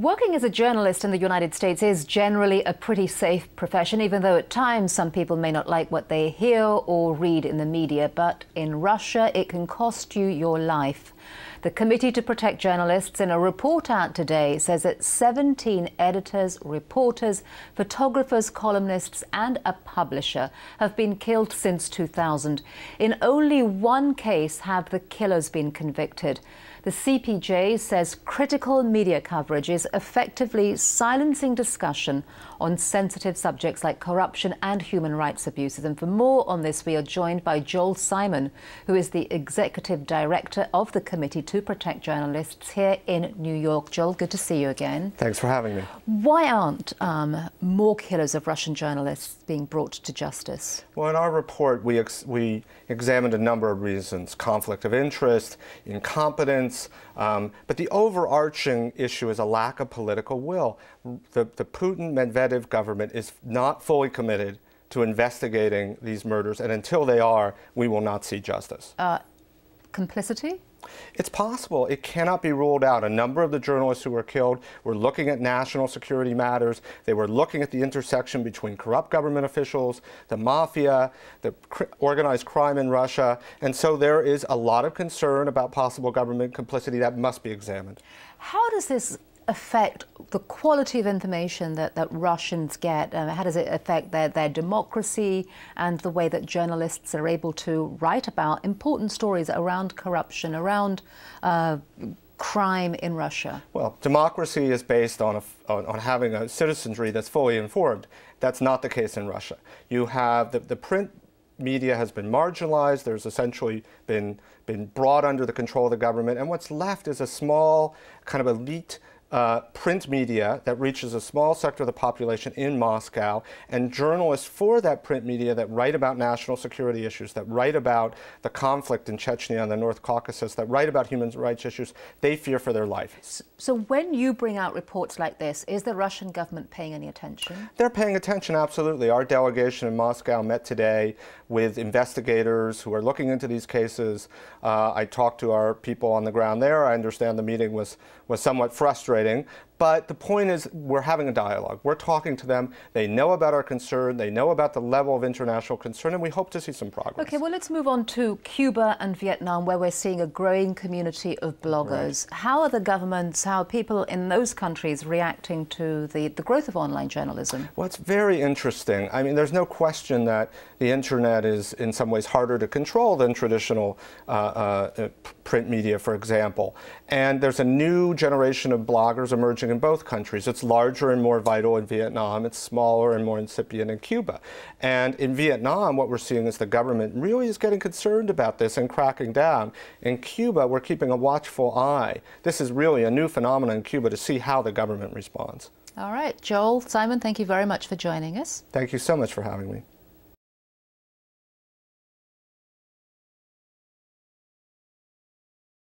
Working as a journalist in the United States is generally a pretty safe profession, even though at times some people may not like what they hear or read in the media. But in Russia, it can cost you your life. The Committee to Protect Journalists, in a report out today, says that 17 editors, reporters, photographers, columnists, and a publisher have been killed since 2000. In only one case have the killers been convicted. The CPJ says critical media coverage is effectively silencing discussion on sensitive subjects like corruption and human rights abuses. And for more on this, we are joined by Joel Simon, who is the executive director of the Committee to Protect Journalists here in New York. Joel, good to see you again. Thanks for having me. Why aren't um, more killers of Russian journalists being brought to justice? Well, in our report, we, ex we examined a number of reasons conflict of interest, incompetence um, but the overarching issue is a lack of political will. The, the Putin Medvedev government is not fully committed to investigating these murders, and until they are, we will not see justice. Uh, complicity? It's possible. It cannot be ruled out. A number of the journalists who were killed were looking at national security matters. They were looking at the intersection between corrupt government officials, the mafia, the cr organized crime in Russia. And so there is a lot of concern about possible government complicity that must be examined. How does this affect the quality of information that, that Russians get? Uh, how does it affect their, their democracy and the way that journalists are able to write about important stories around corruption, around uh, crime in Russia? Well, democracy is based on, a, on, on, having a citizenry that's fully informed. That's not the case in Russia. You have the, the print media has been marginalized. There's essentially been, been brought under the control of the government. And what's left is a small kind of elite uh, print media that reaches a small sector of the population in Moscow, and journalists for that print media that write about national security issues, that write about the conflict in Chechnya and the North Caucasus, that write about human rights issues, they fear for their life. So, so when you bring out reports like this, is the Russian government paying any attention? They're paying attention, absolutely. Our delegation in Moscow met today with investigators who are looking into these cases. Uh, I talked to our people on the ground there. I understand the meeting was, was somewhat frustrating frustrating. But the point is, we're having a dialogue. We're talking to them. They know about our concern. They know about the level of international concern, and we hope to see some progress. Okay, well, let's move on to Cuba and Vietnam, where we're seeing a growing community of bloggers. Right. How are the governments, how are people in those countries reacting to the, the growth of online journalism? Well, it's very interesting. I mean, there's no question that the internet is in some ways harder to control than traditional uh, uh, print media, for example. And there's a new generation of bloggers emerging in both countries. It's larger and more vital in Vietnam. It's smaller and more incipient in Cuba. And in Vietnam, what we're seeing is the government really is getting concerned about this and cracking down. In Cuba, we're keeping a watchful eye. This is really a new phenomenon in Cuba to see how the government responds. All right. Joel, Simon, thank you very much for joining us. Thank you so much for having me.